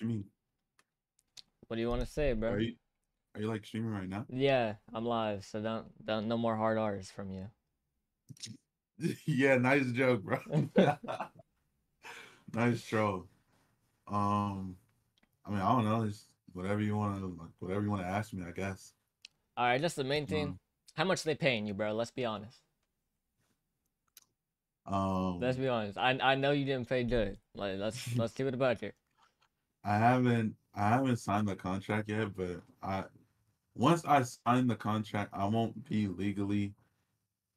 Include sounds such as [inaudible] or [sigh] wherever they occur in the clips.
you mean? What do you want to say, bro? Are you are you like streaming right now? Yeah, I'm live, so don't don't no more hard R's from you. [laughs] yeah, nice joke, bro. [laughs] [laughs] nice troll. Um, I mean, I don't know. It's whatever you want to like, whatever you want to ask me, I guess. All right, just the main thing. Um, How much they paying you, bro? Let's be honest. um, Let's be honest. I I know you didn't pay good. Like let's let's keep it a budget. I haven't I haven't signed the contract yet, but I once I sign the contract, I won't be legally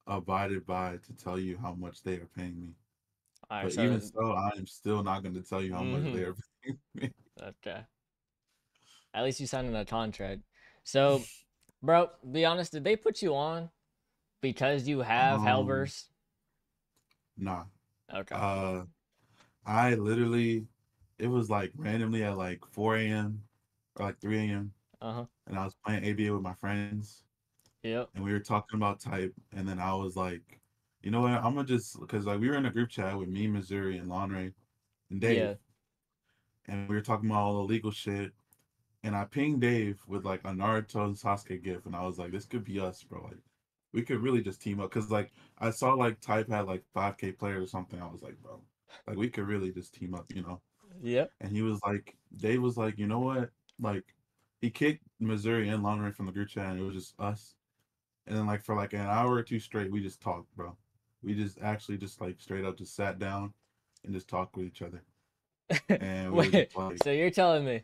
abided by to tell you how much they are paying me. Right, But so even so, I am still not going to tell you how much Mhm. they are paying [laughs] me. okay. At least you signed in a contract. So, bro, be honest. Did they put you on because you have Um, Hellverse? Nah. Okay. Uh, I literally, it was like randomly at like 4 a.m. or like 3 a.m. Uh huh. and I was playing ABA with my friends. Yep. and we were talking about type, and then I was like, you know what, I'm gonna just because like we were in a group chat with me, Missouri, and Lonray, and Dave, Yeah. and we were talking about all the legal shit, and I pinged Dave with like a Naruto and Sasuke gif, and I was like, this could be us, bro. Like, we could really just team up, cause like I saw like type had like 5k players or something. I was like, bro, like we could really just team up, you know. Yep. And he was like, Dave was like, you know what, like he kicked Missouri and Lonray from the group chat, and it was just us. And then like for like an hour or two straight, we just talked, bro. We just actually just like straight up just sat down and just talked with each other. [laughs] And we Wait. like, So you're telling me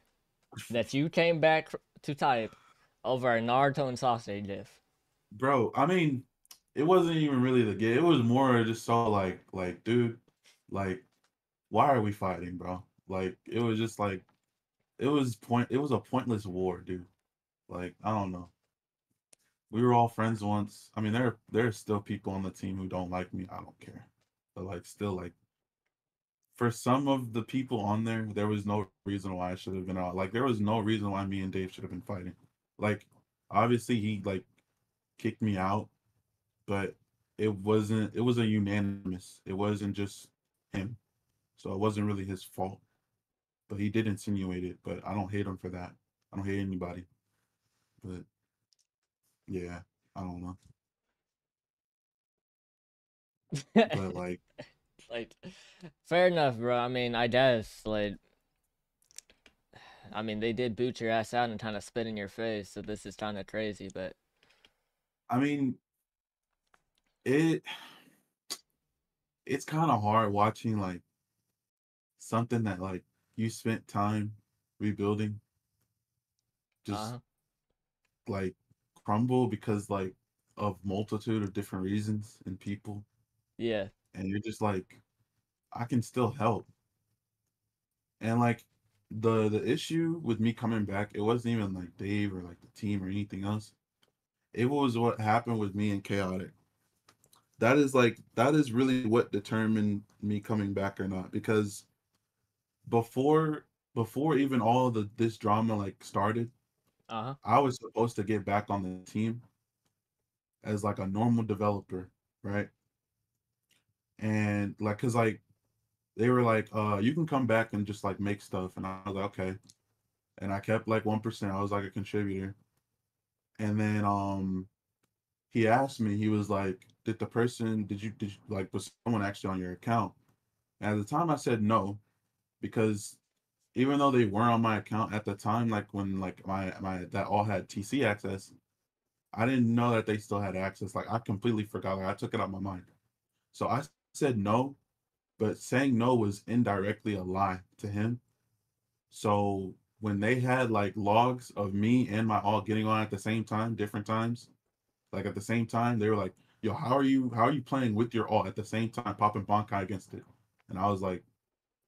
that you came back to type over a Naruto and Sasuke gif? bro, I mean, it wasn't even really the game. It was more just so like like, dude, like, why are we fighting, bro? Like it was just like it was point it was a pointless war, dude. Like, I don't know. We were all friends once. I mean, there there are still people on the team who don't like me. I don't care. But like still like for some of the people on there, there was no reason why I should have been out. Like there was no reason why me and Dave should have been fighting. Like obviously he like kicked me out, but it wasn't it was a unanimous. It wasn't just him. So it wasn't really his fault. But he did insinuate it, but I don't hate him for that. I don't hate anybody. But yeah, I don't know. But [laughs] like like, fair enough, bro. I mean, I guess like, I mean, they did boot your ass out and kind of spit in your face, so this is kind of crazy, but I mean it it's kind of hard watching like something that like you spent time rebuilding just uh, like crumble because like of multitude of different reasons and people. Yeah, and you're just like i can still help. And like the the issue with me coming back it wasn't even like dave or like the team or anything else. It was what happened with me and chaotic. That is like that is really what determined me coming back or not because before before even all the this drama like started uh huh, I was supposed to get back on the team as like a normal developer, right? And like, cause like they were like, uh, you can come back and just like make stuff, and I was like, okay. And I kept like one percent. I was like a contributor, and then um, he asked me. He was like, did the person did you did you, like was someone actually on your account? And at the time, I said no, because even though they weren't on my account at the time, like when like my my that all had TC access, I didn't know that they still had access. Like I completely forgot. Like I took it out of my mind. So I said no, but saying no was indirectly a lie to him. So when they had like logs of me and my all getting on at the same time, different times, like at the same time, they were like, "Yo, how are you? How are you playing with your all at the same time, popping Bankai against it?" And I was like,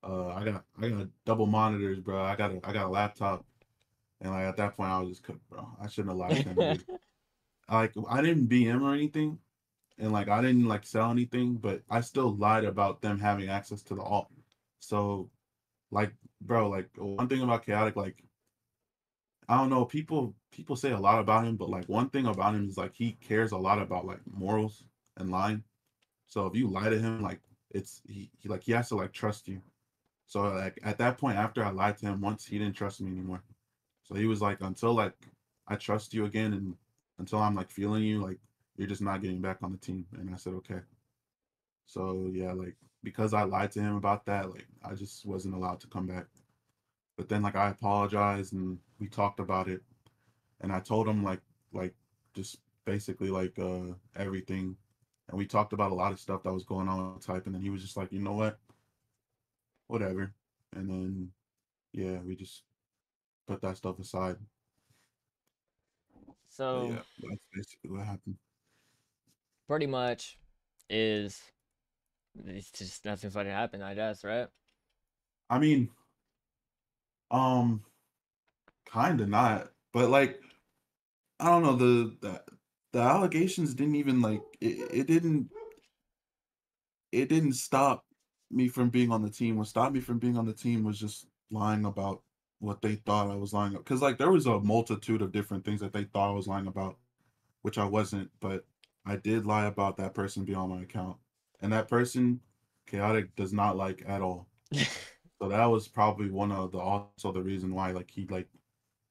uh, I got I got double monitors, bro. I got a I got a laptop, and like at that point, I was just cooked, bro. I shouldn't have lied to [laughs] him. like I didn't BM or anything, and like I didn't like sell anything, but I still lied about them having access to the alt. So, like, bro, like one thing about chaotic, like I don't know, people people say a lot about him, but like one thing about him is like he cares a lot about like morals and lying. So if you lie to him, like it's he, he like he has to like trust you. So like at that point, after I lied to him once, he didn't trust me anymore. So he was like, until like I trust you again, and until I'm like feeling you, like you're just not getting back on the team. And I said, okay. So yeah, like because I lied to him about that, like I just wasn't allowed to come back. But then like I apologized and we talked about it, and I told him like like just basically like uh everything, and we talked about a lot of stuff that was going on with type, and then he was just like, you know what, whatever. And then yeah, we just put that stuff aside. So yeah, that's basically what happened. pretty much is it's just nothing funny happened, I guess, right? I mean, um, kind of not, but like I don't know the the the allegations didn't even like it, it didn't it didn't stop me from being on the team. What stopped me from being on the team was just lying about what they thought I was lying about. Because like there was a multitude of different things that they thought I was lying about, which I wasn't, but I did lie about that person being on my account. And that person, chaotic, does not like at all. [laughs] So that was probably one of the also the reason why like he like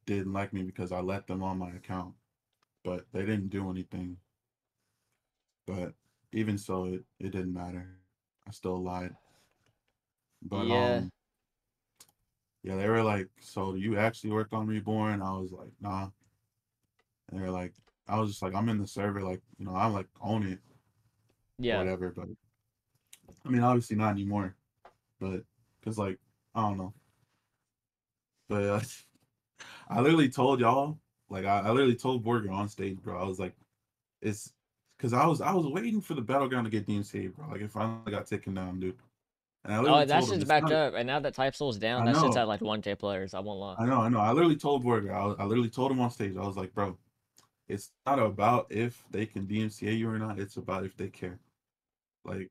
didn't like me because I let them on my account. But they didn't do anything. But even so it, it didn't matter. I still lied. But Yeah. um yeah, they were like, So you actually work on Reborn? I was like, nah. And they were like, I was just like, I'm in the server, like, you know, I'm like own it Yeah. whatever, but I mean obviously not anymore. But because like, I don't know. But uh, [laughs] I literally told y'all, like I, I literally told Borger on stage, bro. I was like, it's because I was I was waiting for the battleground to get DMCA, bro. Like it finally got taken down, dude. Oh, that shit's it's backed not, up, and now that Type Soul's down, I that shit's at like 1K players. I won't lie. I know, I know. I literally told Borger, I, I literally told him on stage, I was like, bro, it's not about if they can DMCA you or not. It's about if they care. Like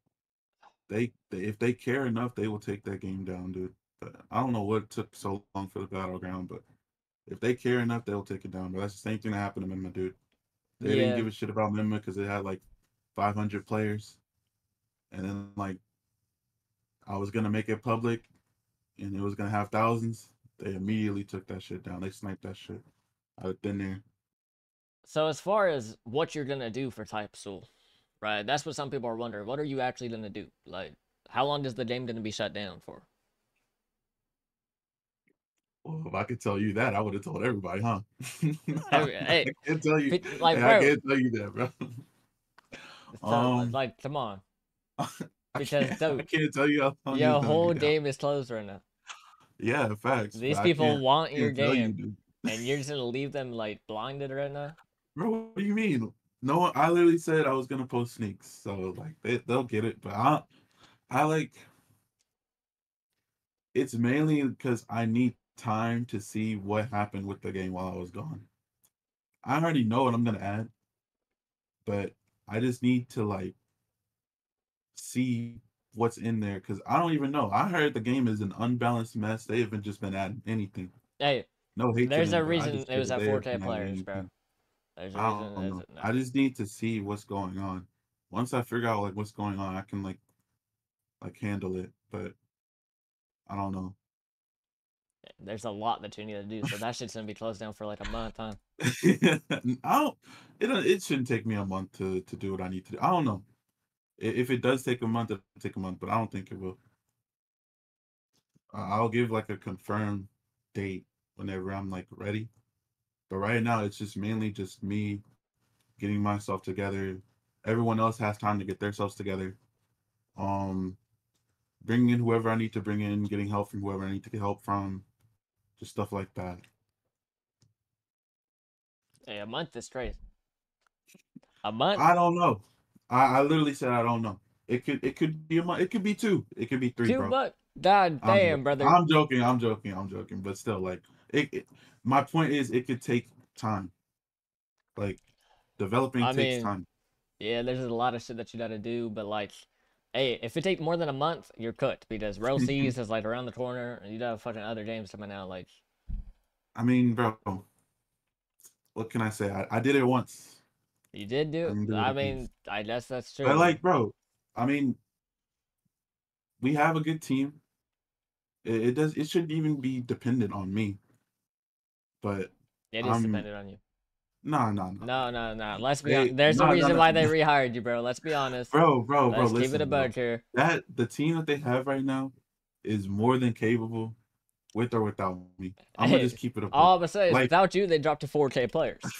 they, they if they care enough, they will take that game down, dude. But I don't know what took so long for the battleground, but if they care enough, they'll take it down. But that's the same thing that happened to Mima, dude. They didn't give a shit about Mima because it had like 500 players, and then like I was gonna make it public, and it was gonna have thousands. They immediately took that shit down. They sniped that shit out of thin air. So as far as what you're gonna do for Type Soul, right? That's what some people are wondering. What are you actually gonna do? Like, how long is the game gonna be shut down for? Well, if I could tell you that, I would have told everybody, huh? [laughs] Every- [laughs] I can't tell you. Like, hey, I can't tell you that, bro. Um, like, come on, [laughs] because can't, [laughs] I can't tell you how long your whole game is closed right now. Yeah, facts. These but people want your can't you, game, and you're just gonna leave them like blinded right now. Bro, what do you mean? No, I literally said I was gonna post sneaks, so like they they'll get it. But I, I like. It's mainly because I need time to see what happened with the game while I was gone. I already know what I'm gonna add, but I just need to like see what's in there because I don't even know. I heard the game is an unbalanced mess. They haven't just been adding anything. Hey, No hate. there's a reason it was at they 4K haven't players, bro. There's a I reason. don't know. No. I just need to see what's going on. Once I figure out like what's going on, I can like like handle it. But I don't know. There's a lot that you need to do, so that shit's gonna be closed down for like a month, huh? [laughs] I don't. It it shouldn't take me a month to to do what I need to do. I don't know. If it does take a month, it'll take a month, but I don't think it will. I'll give like a confirmed date whenever I'm like ready. But right now, it's just mainly just me getting myself together. Everyone else has time to get themselves together. Um, bringing in whoever I need to bring in, getting help from whoever I need to get help from, just stuff like that. Hey, a month is crazy. A month? I don't know. I, I literally said I don't know. It could it could be a month. It could be two. It could be three, Two bro. months? God I'm damn, brother. I'm joking. I'm joking. I'm joking. But still, like it, it. My point is, it could take time. Like developing I takes mean, time. Yeah, there's a lot of shit that you gotta do, but like, hey, if it takes more than a month, you're cooked because Row [laughs] C's is like around the corner, and you got fucking other games coming out. Like, I mean, bro. What can I say? I, I did it once. You did do. I mean, I guess that's true. But like, bro. I mean, we have a good team. It, it does. It shouldn't even be dependent on me. But It is dependent on you. nah, nah, nah. No, no, no. Let's be. Hon- There's no, a reason no. why they rehired you, bro. Let's be honest. Bro, bro, bro. Let's listen, keep it a bug here. That the team that they have right now is more than capable, with or without me. I'm gonna Hey, just [laughs] keep it a. All I'm gonna say is, Like- without you, they dropped to 4K players. [laughs]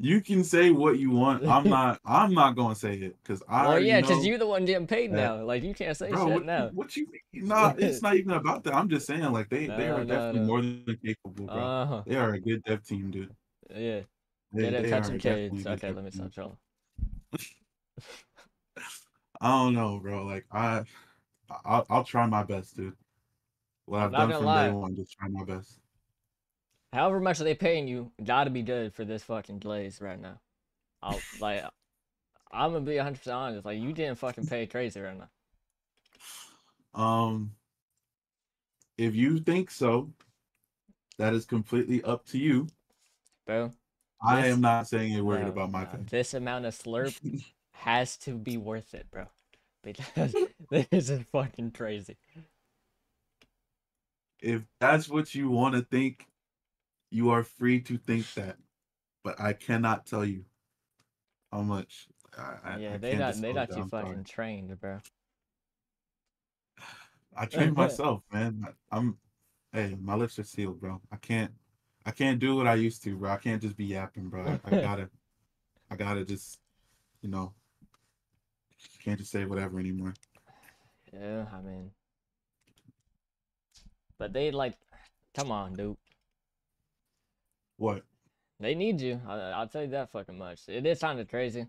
You can say what you want. I'm not. [laughs] I'm not gonna say it because I. well, yeah, because you're the one getting paid now. Like you can't say Bro, shit what, now. what you mean? Nah, it's not even about that. I'm just saying, like they, [laughs] they are no, definitely no. more than capable, bro. Uh huh. they are a good dev team, dude. Yeah. They, they are definitely kids. Okay, let me stop trolling. [laughs] I don't know, bro. Like I, I'll, I'll try my best, dude. What I've done from lie. day one, just try my best. However much they paying you, gotta be good for this fucking glaze right now. I'll like, [laughs] I'm gonna be 100 percent honest. Like you didn't fucking pay crazy right now. Um, if you think so, that is completely up to you. Bro, I This- am not saying you're worried bro, about my nah, pay. This amount of slurp [laughs] has to be worth it, bro. [laughs] Because this is fucking crazy. if that's what you want to think, you are free to think that. But I cannot tell you how much. I, yeah, I they got they disclose got that, you I'm sorry. fucking trained, bro. [sighs] I trained [laughs] myself, man. I'm. Hey, my lips are sealed, bro. I can't. I can't do what I used to, bro. I can't just be yapping, bro. I, I [laughs] gotta. I gotta just, you know. Can't just say whatever anymore. Yeah, I mean, but they like, come on, dude. What? They need you. I, I'll tell you that fucking much. It is kind of crazy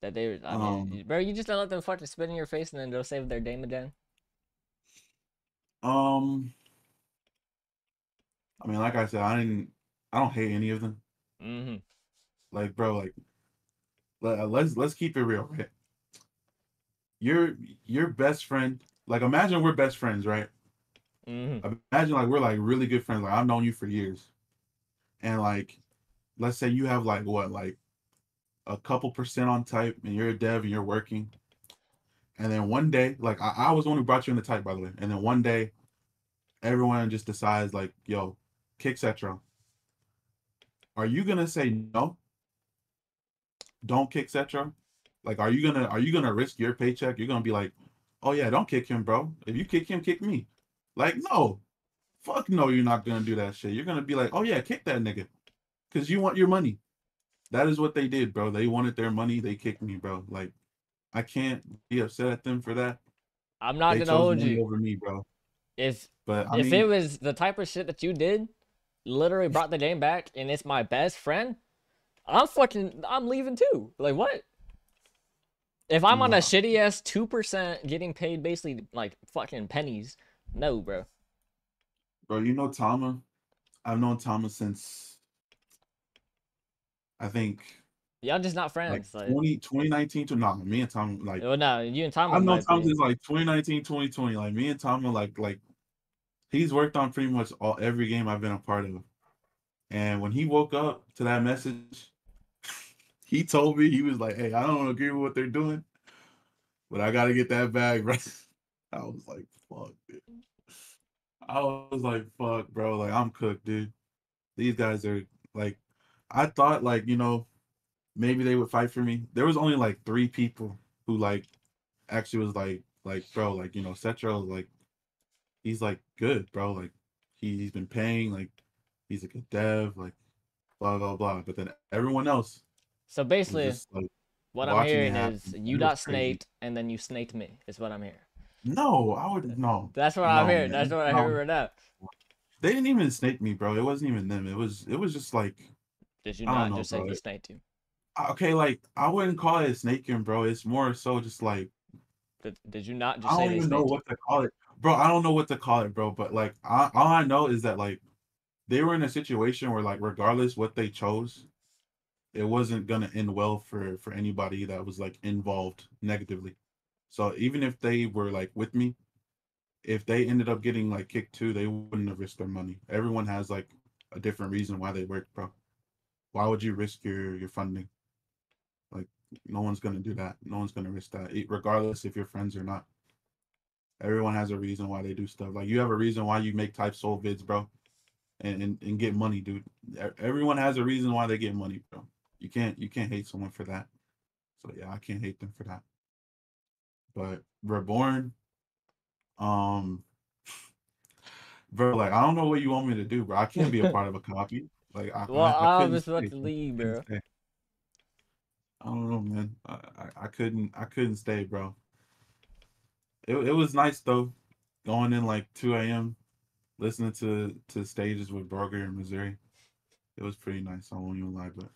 that they. I mean, Um, y- bro, you just don't let them fucking spit in your face and then they'll save their Dame again. Um. I mean, like I said, I didn't. I don't hate any of them. Mm-hmm. Like, bro, like, let, let's let's keep it real, right? Your your best friend. Like, imagine we're best friends, right? Mm-hmm. imagine like we're like really good friends. Like I've known you for years, and like, let's say you have like what like a couple percent on type, and you're a dev and you're working, and then one day, like I, I was the one who brought you in the type, by the way, and then one day, everyone just decides like, yo, kick Setro. Are you gonna say no? Don't kick Setro. Like, are you gonna are you gonna risk your paycheck? You're gonna be like, oh yeah, don't kick him, bro. If you kick him, kick me. Like, no, fuck no, you're not gonna do that shit. You're gonna be like, oh yeah, kick that nigga, cause you want your money. That is what they did, bro. They wanted their money. They kicked me, bro. Like, I can't be upset at them for that. I'm not they gonna hold you. over me, bro. If But I if mean, it was the type of shit that you did, literally brought the game back, and it's my best friend, I'm fucking I'm leaving too. Like what? If I'm on a shitty ass two percent getting paid basically like fucking pennies, no, bro. Bro, you know Tama. I've known Tama since I think Y'all just not friends. Like, 20, 2019 to nah, me and Tama like well, no, you and Tom. I've known Tom since like 2019, 2020. Like me and Tom are like like he's worked on pretty much all every game I've been a part of. And when he woke up to that message, [laughs] he told me he was like, Hey, I don't agree with what they're doing, but I gotta get that bag [laughs] right. I was like, fuck, dude. I was like, fuck, bro. Like I'm cooked, dude. These guys are like I thought like, you know, maybe they would fight for me. There was only like three people who like actually was like like bro like you know Setro like he's like good bro like he, he's been paying like he's a good dev like blah blah blah but then everyone else So basically, just like what I'm hearing is you got snaked, and then you snaked me. Is what I'm hearing. No I would no That's what I'm No, hearing. That's what I heard right now. they didn't even snake me bro it wasn't even them it was it was just like Did you I don't know, just say bro. he snaked you? okay like I wouldn't call it snaking bro it's more so just like Did, did you not just I say don't even know you? what to call it, bro. I don't know what to call it, bro. But like, I, all I know is that like they were in a situation where like, regardless what they chose, it wasn't gonna end well for for anybody that was like involved negatively. So even if they were like with me, if they ended up getting like kicked too, they wouldn't have risked their money. Everyone has like a different reason why they work, bro. Why would you risk your your funding? Like, no one's gonna do that. No one's gonna risk that, regardless if you're friends or not. Everyone has a reason why they do stuff. Like you have a reason why you make type soul vids, bro, and, and and get money, dude. Everyone has a reason why they get money, bro. You can't you can't hate someone for that. So yeah, I can't hate them for that. But reborn, um, bro, like I don't know what you want me to do, bro. I can't be a part of a copy. Like I, Well, I, I I was about to leave, bro. stay. I don't know, man. I, I, I couldn't I couldn't stay, bro. It it was nice though, going in like 2 a.m. listening to to stages with Broger in Missouri. It was pretty nice. I won't even lie, but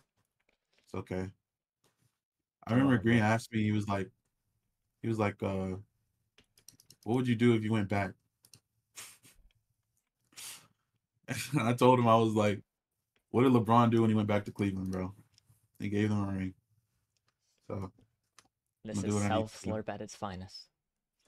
it's okay. I remember on, Green asked me. He was like, he was like, uh, "What would you do if you went back?" [laughs] I told him I was like, "What did LeBron do when he went back to Cleveland, bro? He gave them a ring." So This is do what I need self slurp at its finest.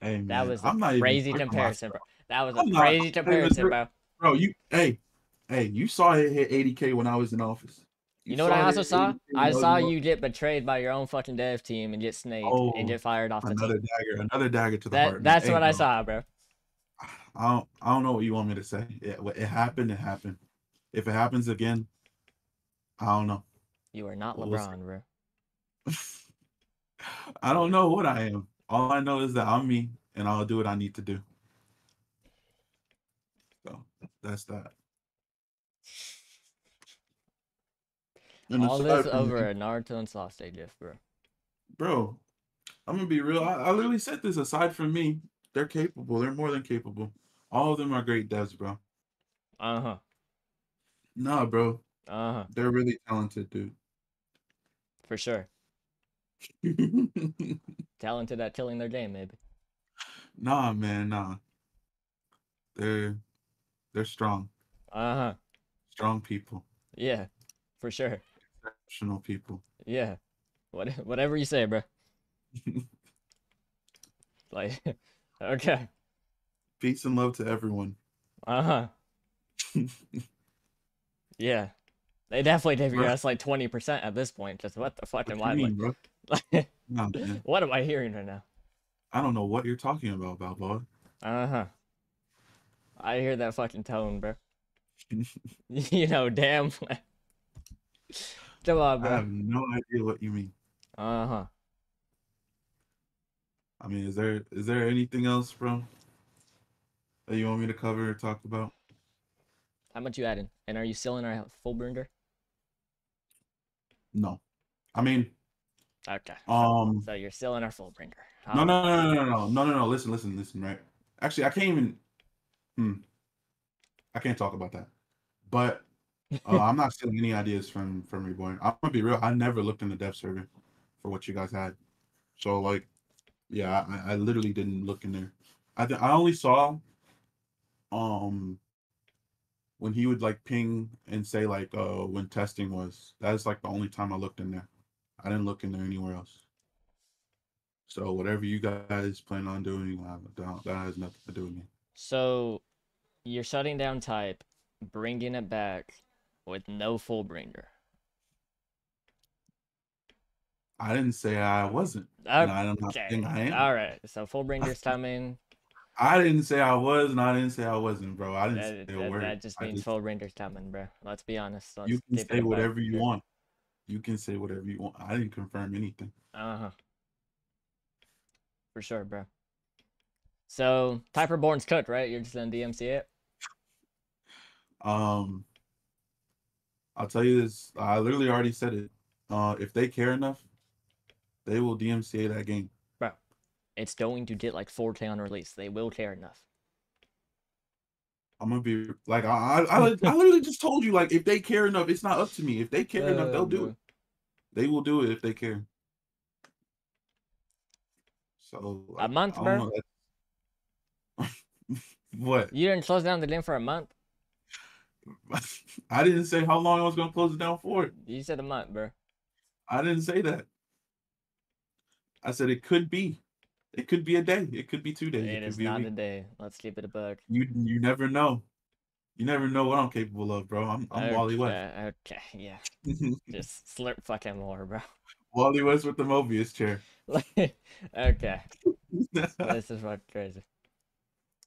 hey, man, That was a not crazy comparison, bro. That was a I'm crazy hey, comparison, bro. Bro, you hey, hey, you saw it hit 80k when I was in office. You know what I also saw? I saw you get betrayed by your own fucking dev team and get snaked Oh, and get fired off the another team. dagger, another dagger to the That heart. man. that's Hey, what I saw, bro. I don't, I don't know what you want me to say. It, it happened. It happened. If it happens again, I don't know. You are not We'll see. LeBron, bro. [laughs] I don't know what I am. All I know is that I'm me, and I'll do what I need to do. So that's that. And All this over a Naruto and Sasuke gif, bro. bro. I'm gonna be real. I, I literally said this. Aside from me, they're capable. They're more than capable. All of them are great devs, bro. Uh huh. Nah, bro. Uh huh. They're really talented, dude. For sure. [laughs] Talented at killing their game, maybe. nah, man, nah. They're they're strong. Uh huh. Strong people. Yeah. For sure. Exceptional people. Yeah. What [laughs] whatever you say, bro. [laughs] Like, [laughs] okay. Peace and love to everyone. Uh huh. Yeah. They definitely gave Bruh. ass like twenty percent at this point. Just what the fuck What am I mean, like? Nah, what am I hearing right now? I don't know what you're talking about, Balboa. Uh huh. I hear that fucking tone, bro. you know, damn. On, I have no idea what you mean. Uh huh. I mean, is there is there anything else, bro, that you want me to cover or talk about? How much you adding? And are you still in our full bringer? No. I mean, Okay. um, So you're still in our full bringer. no, no, no, no, no, no, no, no, no. Listen, listen, listen. Right? Actually, I can't even. Hmm. I can't talk about that. But uh, I'm not stealing any ideas from from Reborn. I'm gonna be real. I never looked in the dev server for what you guys had. So like, yeah, I, I literally didn't look in there. I th- I only saw, um, when he would like ping and say like uh when testing was. That's like the only time I looked in there. I didn't look in there anywhere else. So whatever you guys plan on doing, that that has nothing to do with me. So you're shutting down type, bringing it back with no full bringer. I didn't say I wasn't. And I'm not Okay. saying I am. All right. So full bringer's [laughs] coming. I didn't say I was, and I didn't say I wasn't, bro. I didn't That, say a that, word. that just I means just- full bringer's coming, bro. Let's be honest. Let's you can say whatever you here. want. You can say whatever you want. I didn't confirm anything. Uh huh. For sure, bro. So type reborn's cooked, right? You're just gonna DMC it. Um, I'll tell you this. I literally already said it. Uh, if they care enough, they will DMCA that game. It's going to get like 4K on release. They will care enough. I'm gonna be like, I, I, I, I literally just told you, like, if they care enough, it's not up to me. If they care enough, Uh, they'll do bro. it. They will do it if they care. So A month, bro? [laughs] what? You didn't close down the game for a month. [laughs] I didn't say how long I was gonna close it down for. You said a month, bro. I didn't say that. I said it could be. It could be a day. It could be two days. It, It could is be a not week. a day. Let's keep it a buck. You you never know. You never know what I'm capable of, bro. I'm I'm Wally West. Okay, okay, yeah. [laughs] Just slurp fucking more, bro. Wally West with the Mobius chair. [laughs] okay, this is fucking crazy.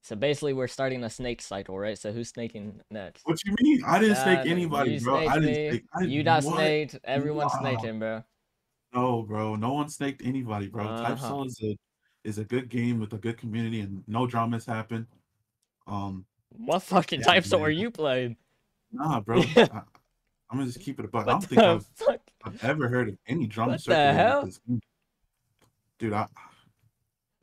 So basically, we're starting a snake cycle, right? So who's snaking next? What you mean? I didn't Uh, snake anybody, you bro. I didn't snake. I, You got what? snaked. Everyone's Wow. snaking, bro. No, bro. No one snaked anybody, bro. Type Uh-huh. Is a is a good game with a good community and no dramas happen. Um, What fucking Yeah, type soul are you playing? nah, bro. [laughs] I, I'm gonna just keep it a buck. I don't think I've. I've ever heard of any drama What the hell? Dude, I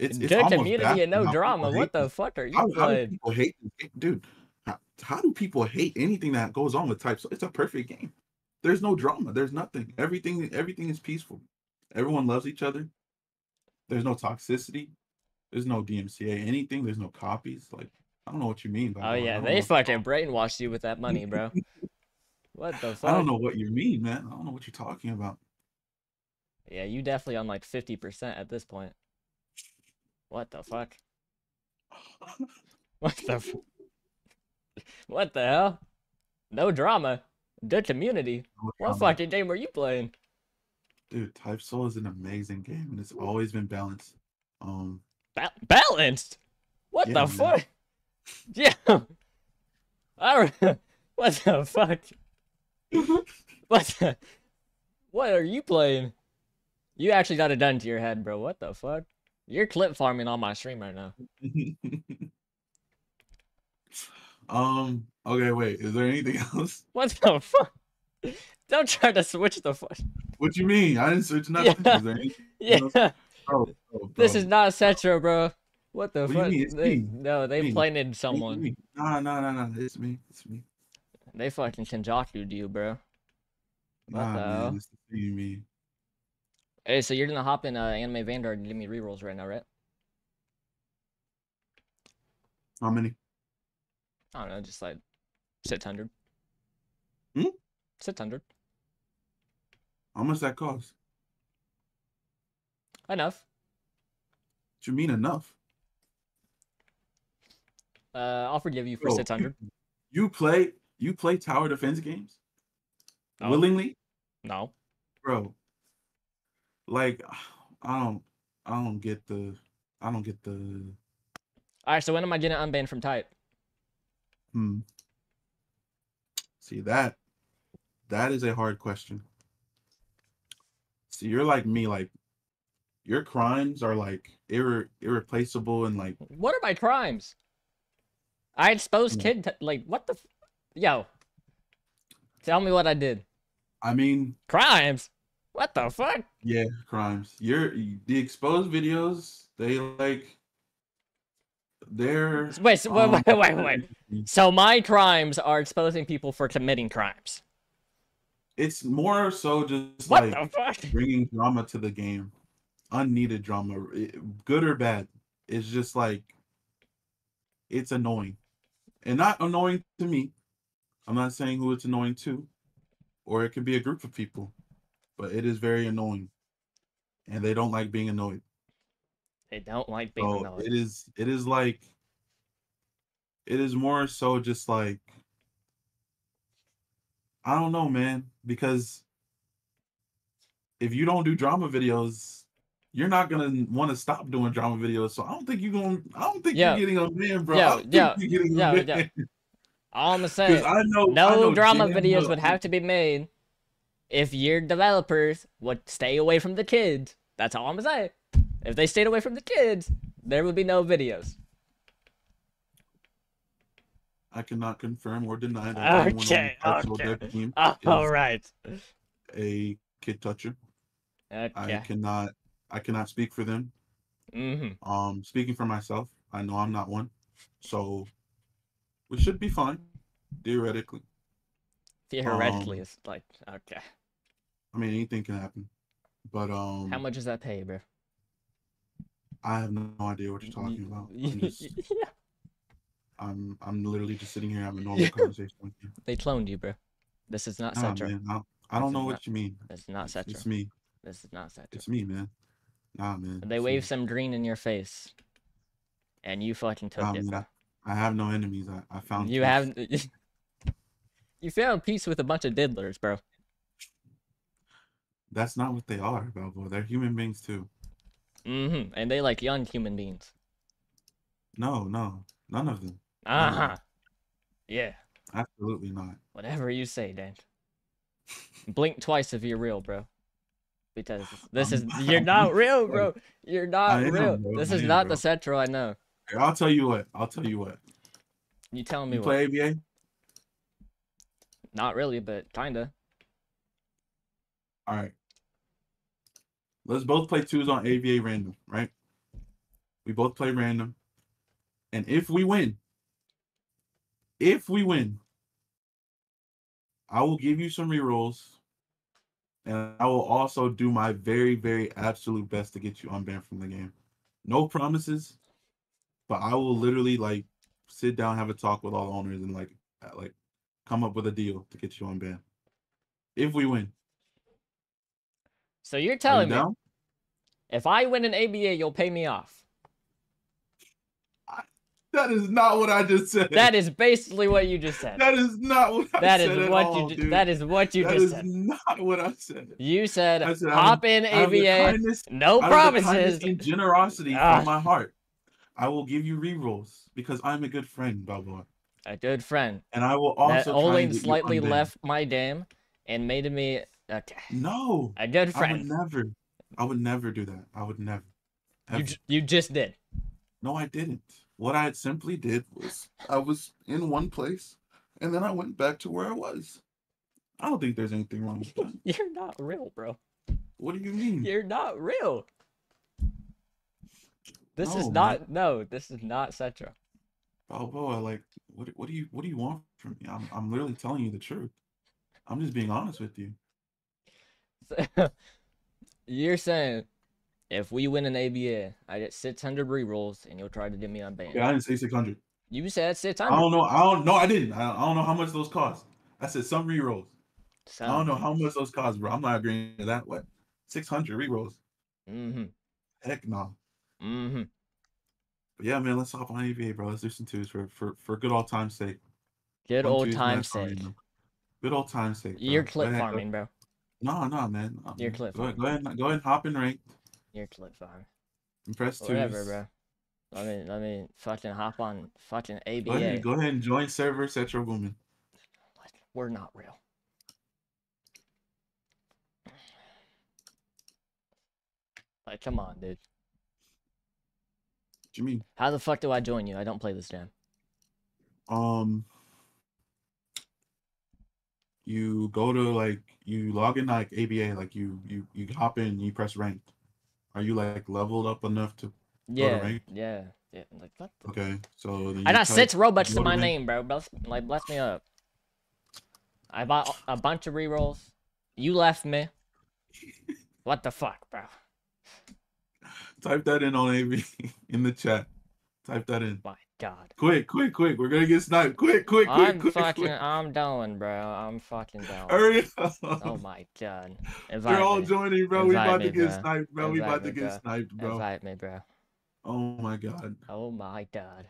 it's, it's community and no drama. What the fuck are you How, how do people hate this? dude? How, how do people hate anything that goes on with Type So It's a perfect game. There's no drama. There's nothing. Everything everything is peaceful. Everyone loves each other. There's no toxicity. There's no DMCA anything. There's no copies. Like I don't know what you mean by Oh yeah, they fucking brainwashed you with that money, bro. [laughs] What the fuck? I don't know what you mean, man. I don't know what you're talking about. Yeah, you definitely on like fifty percent at this point. What the fuck? [laughs] What the? F- what the hell? No drama. Good community. What Um, fucking game are you playing? Dude, Type Soul is an amazing game and it's always been balanced. Um Ba- balanced. What Yeah, the fuck? [laughs] Yeah. I re- [laughs] what the fuck? What? The- what are you playing? You actually got a gun to your head, bro. What the fuck? You're clip farming on my stream right now. [laughs] um okay, wait. Is there anything [laughs] else? What the fuck? Don't try to switch the fuck. What you mean? I didn't search nothing. Yeah. Is there anything [laughs] Yeah. Bro, bro, This bro. is not Cetra, bro. What the What fuck? They, no, they Me. planted someone. me. Nah, nah, nah, nah. It's me. It's me. They fucking Kenjaku'd you, bro. What Nah, the hell? man. It's me. Hey, so you're gonna hop in uh, Anime Vanguard and give me rerolls right now, right? How many? I don't know, just like 600. Hmm? 600. How much that cost? Enough. What you mean enough? Uh, I'll forgive you for Bro, 600. You play you play tower defense games? No. Willingly? No. Bro. Like [sighs] I don't I don't get the I don't get the Alright, so when am I getting unbanned from type? hmm. See that that is a hard question. See, you're like me, like your crimes are like irre- irreplaceable and like What are my crimes? I exposed kid, t- like, what the? F- Yo. Tell me what I did. I mean, Crimes? What the fuck? yeah, crimes. You're the exposed videos, they like they're Wait, so, wait, um, wait, wait, wait. [laughs] So my crimes are exposing people for committing crimes. It's more so just What like bringing drama to the game, unneeded drama, good or bad. It's just like it's annoying, and not annoying to me. I'm not saying who it's annoying to, or it could be a group of people, but it is very annoying, and they don't like being annoyed. They don't like being So annoyed. it is it is like it is more so just like I don't know, man, because if you don't do drama videos, you're not gonna want to stop doing drama videos. So I don't think you're gonna I don't think Yo. you're getting a man, bro. Yeah, I don't you're getting yo, a yo. man. [laughs] All I'm gonna 'Cause I know I no know drama videos will- would have to be made if your developers would stay away from the kids. That's all I'm gonna say. If they stayed away from the kids, there would be no videos. I cannot confirm or deny that anyone on the Okay, Arsenal okay. dev team [laughs] Oh, is a kid toucher. I cannot I cannot speak for them. Mm-hmm. Um, speaking for myself, I know I'm not one, so we should be fine, theoretically. Theoretically, Um, it's like okay. I mean, anything can happen, but um, How much does that pay, bro? I have no idea what you're talking about. [laughs] I'm, just, yeah. I'm, I'm literally just sitting here having a normal [laughs] conversation with you. They cloned you, bro. This is not Nah, Cetra. man, I, I don't This know what not- you mean. This is not It's, Cetra. it's me. This is not Cetra. It's me, man. Nah, man. They it's waved me. some green in your face, and you fucking took Nah, it, man. I, I have no enemies. I, I found You peace. have [laughs] you found peace with a bunch of diddlers, bro. That's not what they are, Balbo. They're human beings too. Mm-hmm. And they like young human beings. No, no, None of them. Uh huh. Yeah. Absolutely not. Whatever you say, Dan. Blink twice if you're real, bro. Because this is [laughs] you're not real, bro. You're not real. This is not the Central I know. Here, I'll tell you what. I'll tell you what. You telling me You what? play ABA? Not really, but kinda. All right. Let's both play twos on ABA random, right? We both play random. And if we win, if we win, I will give you some rerolls. And I will also do my very, very absolute best to get you unbanned from the game. No promises, but I will literally like sit down, have a talk with all owners, and like like come up with a deal to get you unbanned. If we win. So you're Are you telling me down? if I win an ABA, you'll pay me off. That is not what I just said. That is basically what you just said. that is not what I That said. is at what all, you. dude. That is what you That just is said. not what I said. You said, I said, hop in Out of the ABA, kindness- no promises. and generosity Ah. from my heart, I will give you rerolls because I'm a good friend, Balboa, A good friend and I will also that try only and get you slightly left my game and made me okay. No, a good friend. I would never. I would never do that. I would never. You Ever. you just did. No, I didn't. What I simply did was I was in one place, and then I went back to where I was. I don't think there's anything wrong with that. [laughs] You're not real, bro. What do you mean? You're not real. This is No, man. not no. This is not Cetra. Oh, Balboa, like, what, what do you, what do you want from me? I'm, I'm literally telling you the truth. I'm just being honest with you. [laughs] You're saying if we win an ABA, I get 600 rerolls and you'll try to get me unbanned. Yeah, I didn't say 600. You said 600. I 600. don't know. I don't know. I didn't. I, I don't know how much those cost. I said some rerolls. I don't know how much those cost, bro. I'm not agreeing to that. What? 600 rerolls? Mm-hmm. Heck no. Mm-hmm. But yeah, man, let's hop on ABA, bro. Let's do some twos for for for good old time's sake. Good One old time's sake. farming. Good old time's sake. bro. You're clip farming, bro. No, no, man. no, You're man. clip Go ahead, go ahead, and- go ahead, and hop in rank. You're clip farming. And press twos. Whatever, bro. Let me let me fucking hop on fucking ABA. Go ahead, go ahead and join server Central Booming. We're not real. Like, come on, dude. What you mean? How the fuck do I join you? I don't play this game. um you go to like you log in like ABA like you you you hop in you press ranked. Are you like leveled up enough to Yeah, rank? yeah, yeah. Like, what the okay? So I got six Robux to to my rank. name, bro. Bless, like, bless me up. I bought a bunch of rerolls. You left me. [laughs] What the fuck, bro? type that in on AB [laughs] in the chat. Type that in. God. Quick, quick, quick. We're gonna get sniped. Quick, quick, quick, I'm quick, fucking. quick. I'm done, bro. I'm fucking done. Hurry up. Oh my God. [laughs] They're Invite all me. joining, bro. We Invite about me, to get bro. sniped, bro. We Invite about to get bro. sniped, bro. Invite me, bro. Oh my god. Oh my God.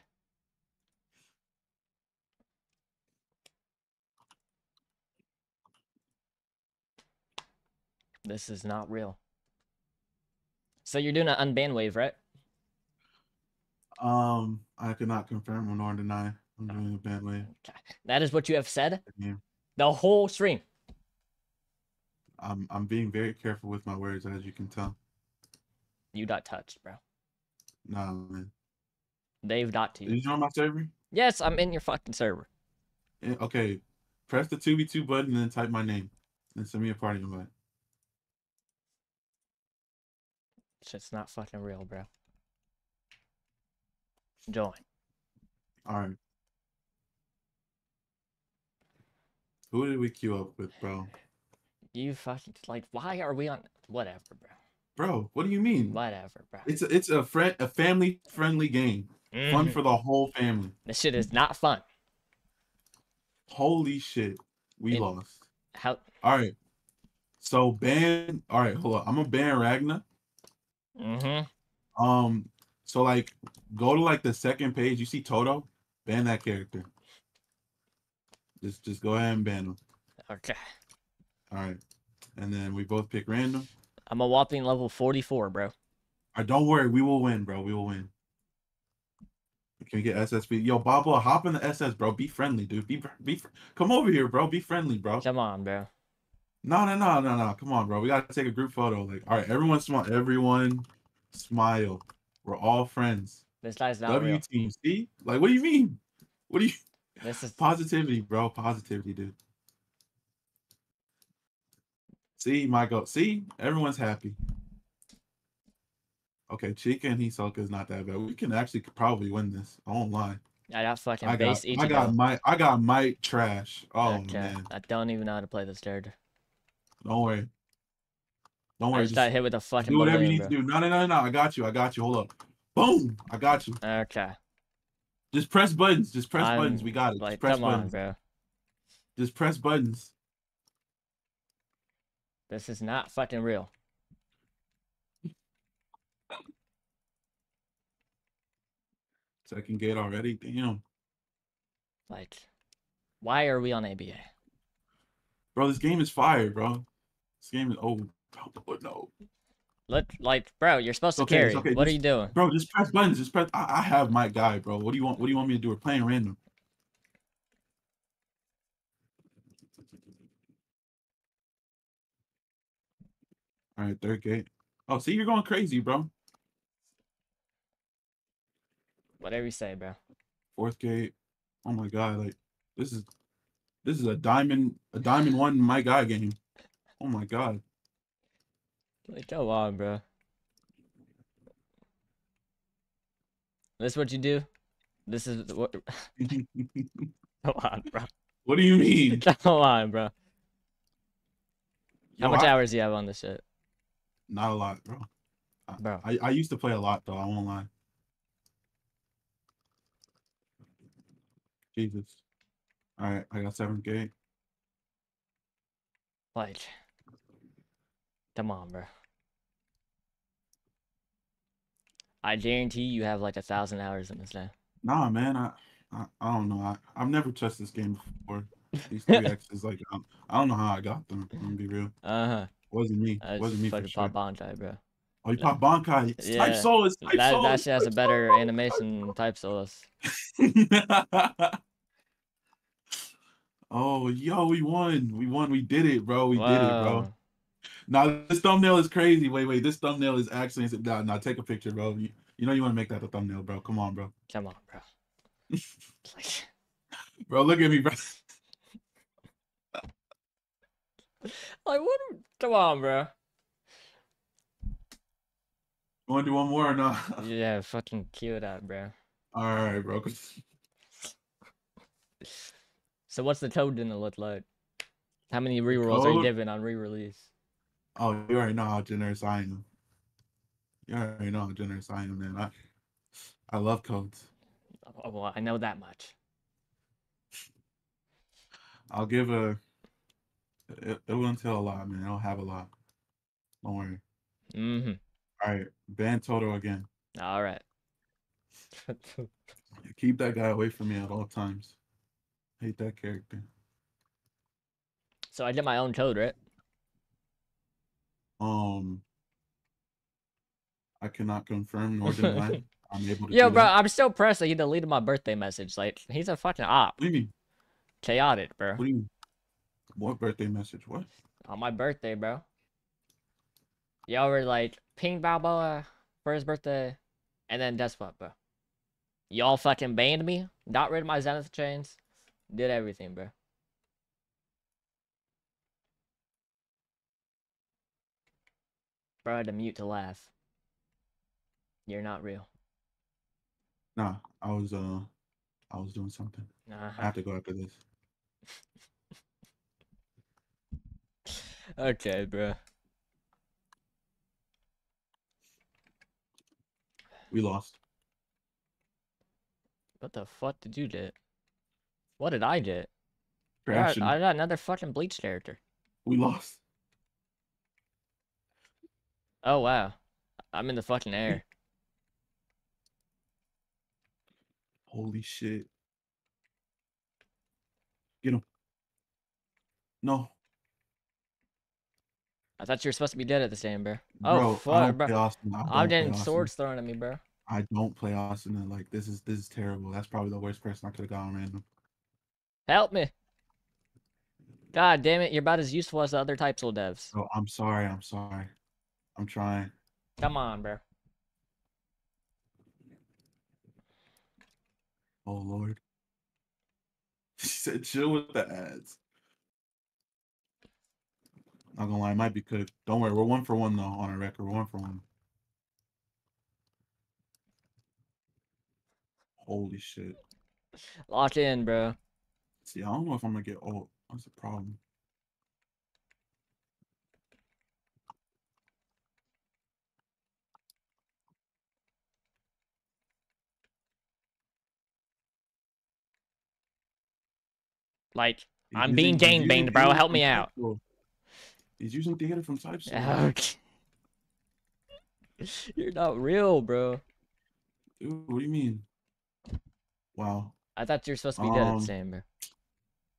This is not real. So you're doing an unban wave, right? Um, I cannot confirm nor deny. I'm doing a bad way. Okay. That is what you have said Yeah. the whole stream. I'm I'm being very careful with my words, as you can tell. You got touched, bro. Nah, man. Dave dot to Did you. you join my server? Yes, I'm in your fucking server. Yeah, okay. Press the 2v2 button and then type my name. And send me a party invite. Shit's not fucking real, bro. Join. Alright. Who did we queue up with, bro? You fucking like why are we on whatever, bro. Bro, what do you mean? Whatever, bro. It's a, it's a friend a family friendly game. Fun Mhm. for the whole family. This shit is not fun. Holy shit. We It- lost. How All right. So ban. All right, hold on. I'm gonna ban Ragna. mm-hmm. Um. So like, go to like the second page. You see Toto. Ban that character. Just just go ahead and ban him. Okay. All right. And then we both pick random. I'm a whopping level 44, bro. All right, don't worry. We will win, bro. We will win. Can we get SSB? Yo, Bobo, hop in the SS, bro. Be friendly, dude. Be be. Come over here, bro. Be friendly, bro. Come on, bro. No, no, no, no, no. Come on, bro. We gotta take a group photo. Like, all right, everyone smile. Everyone smile. We're all friends. This guy's not W real. team. See? Like, what do you mean? What do you? [laughs] This is [laughs] Positivity, bro. Positivity, dude. See, Michael. See, everyone's happy. Okay, Chica and Hisoka is not that bad. We can actually probably win this. I won't lie. I got fucking I got, base each I got my, I got my trash. Oh okay. man, I don't even know how to play this character. don't worry. Don't I worry. just Just got hit with a fucking do whatever you balloon, need to do. No, no, no, no. I got you. I got you. Hold up. Boom. I got you. Okay. Just press buttons. Just press I'm, buttons. We got it. Like, Just press come on, buttons. bro. Just press buttons. This is not fucking real. Second gate already. Damn. Like, why are we on ABA? Bro, this game is fire, bro. This game is oh, oh no. Let like, bro, you're supposed to Okay, carry. okay, What are you doing? Bro, just press buttons. Just press. I, I have my guy, bro. What do you want? What do you want me to do? We're playing random. All right, third gate. Oh, see, you're going crazy, bro. Whatever you say, bro. Fourth gate. Oh my god, like this is this is a diamond a diamond one my guy game. Oh my god. Like, come on, bro. This what you do? This is what? [laughs] Come on, bro. what do you mean? [laughs] Come on, bro. How Yo, much I- hours do you have on this shit, Not a lot, bro. I- bro? I, I used to play a lot though, I won't lie. Jesus. Alright, I got seventh gate. Like, come on, bro. I guarantee you have like a thousand hours in this game. Nah man, I I, I don't know. I, I've never touched this game before. [laughs] These three X's like I, I don't know how I got them. I'm gonna be real. Uh huh. Wasn't me. Wasn't me for sure. pop Bankai, bro. Oh, you pop Bankai. It's Yeah, Type Soul. It's Type That Soul. that shit has a better Soul, animation type source. [laughs] oh, yo, we won. We won. We did it, bro. We did it, bro. Now this thumbnail is crazy. Wait, wait. This thumbnail is actually. Nah, nah, take a picture, bro. You, you know you want to make that the thumbnail, bro. Come on, bro. Come on, bro. [laughs] Like, Bro, look at me, bro. like what? Come on, bro. Want to do one more or not? [laughs] Yeah, fucking kill that, bro. All right, bro. [laughs] So what's the toad gonna look like? How many rerolls are you giving on re-release? Oh, you already know how generous I am. You already know how generous I am, man. I, I love codes. Oh, well, I know that much. I'll give a. It, it will entail a lot, man. It'll have a lot. Don't worry. Mm-hmm. All right, ban Toto again. All right. [laughs] Keep that guy away from me at all times. Hate that character. so I did my own code, right? Um, I cannot confirm nor [laughs] deny. I'm able to. Yo, bro, that. I'm still pressed that he deleted my birthday message. Like, he's a fucking op. What do you mean? Chaotic, bro. What do you mean? What birthday message? What? On my birthday, bro. Y'all were like, ping Balboa for his birthday. And then guess what, bro? Y'all fucking banned me, got rid of my Zenith chains, did everything, bro. Bro, I had to mute to laugh. You're not real. Nah, I was uh, I was doing something. I Uh-huh. have to go after this. [laughs] Okay, bro. We lost. What the fuck did you get? What did I get? I got, I got another fucking bleach character. We lost. Oh wow. I'm in the fucking air. [laughs] Holy shit. Get him. No. I thought you were supposed to be dead at the same, bro. Bro, Oh I fuck, bro. Austin. I I'm getting swords thrown at me, bro. I don't play Austin and like this is this is terrible. That's probably the worst person I could have gotten random. Help me. God damn it, you're about as useful as the other types of devs. Oh, I'm sorry. I'm sorry. I'm trying. Come on, bro. Oh Lord. [laughs] She said chill with the ads. Not gonna lie, it might be good. Don't worry, we're one for one though on our record. We're one for one. Holy shit. Lock in, bro. See, I don't know if I'm gonna get old. that's the problem. Like, I'm using- being using gangbanged, bro. Help me out. He's using theater from type Soul. Okay. [laughs] You're not real, bro. Dude, what do you mean? Wow. I thought you were supposed to be dead, at Um, the same, bro.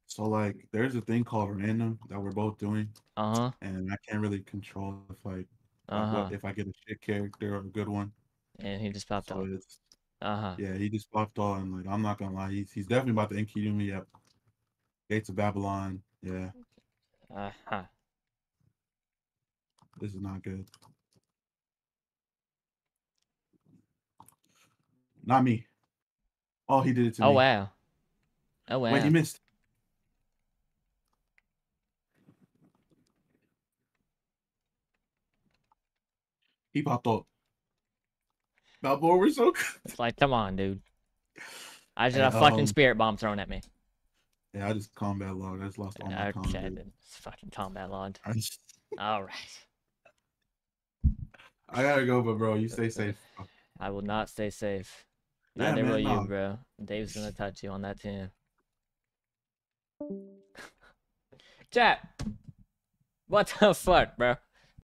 So like there's a thing called random that we're both doing, Uh huh. and I can't really control if like, uh -huh. what, if I get a shit character or a good one. And he just popped So it's Uh huh. yeah, he just popped on and like I'm not gonna lie, he's he's definitely about to NQ me up. Gates of Babylon. Yeah, Uh huh. this is not good. Not me. Oh, he did it to Oh me. Oh wow. Oh wow. Wait, he missed. He popped up. Balboa, we're so good. [laughs] It's like, come on, dude. I just had a fucking um, spirit bomb thrown at me. Yeah, I just combat log. I just lost all my Okay, combat. then. It's fucking combat logged. [laughs] All right. I gotta go, but bro, you stay [laughs] safe. I will not stay safe. Yeah, Neither man, will you, nah. bro. Dave's gonna [laughs] touch you on that team. Chat. What the fuck, bro?